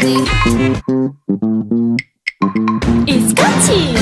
sing. It's catchy.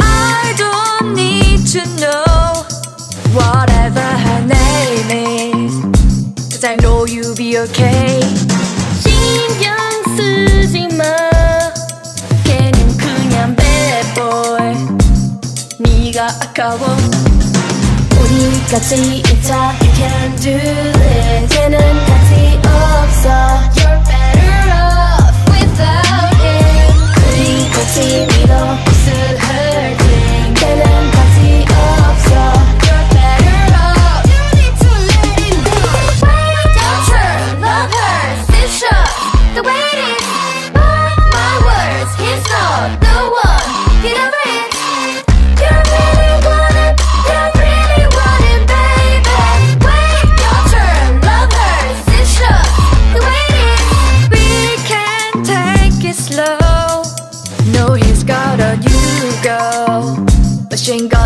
I don't need to know whatever her name is. Cause I know you'll be okay. 신경 쓰지 마. 걔는 그냥 bad boy. 네가 아까워. 우리 같이 있자. You can do this. 걔는 같이 없어. You're better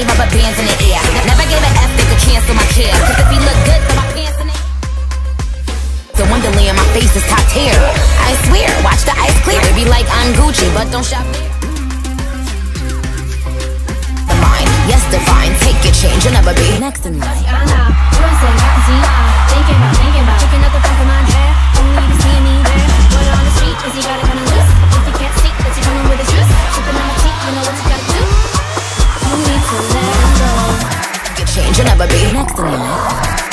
Money rubber bands in the air. Never gave a F, they could cancel my care. Cause if he look good, throw my pants in it. The Wonderland, my face is top tier. I swear, watch the ice clear. It like I'm Gucci, but don't shop there. Yes, divine. Take your change, you'll never be next in line. should never be next to me.